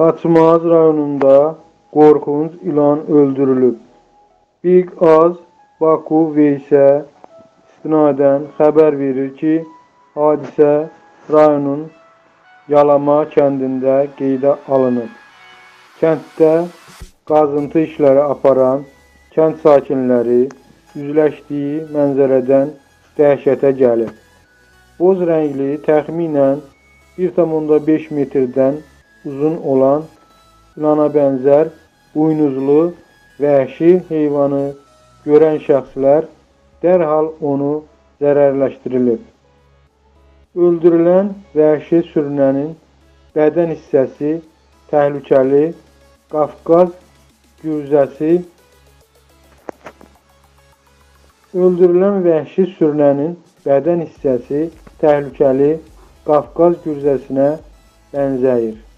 Xaçmaz rayonunda qorxunc ilan öldürülüb. Big Az Baku Veysə istinadən xəbər verir ki, hadisə rayonun Yalama kəndində qeydə alınıb. Kənddə qazıntı işləri aparan kənd sakinləri üzləşdiyi mənzərədən dəhşətə gəlib. Boz rəngli, təxminən 1,5 metrdən uzun olan ilana bənzər buynuzlu vəhşi heyvanı görən şəxslər dərhal onu zərərləşdirilib. Öldürülən vəhşi sürünənin bədən hissəsi təhlükəli Qafqaz gürzəsi Öldürülən vəhşi sürünənin bədən hissəsi təhlükəli Qafqaz gürzəsinə bənzəyir.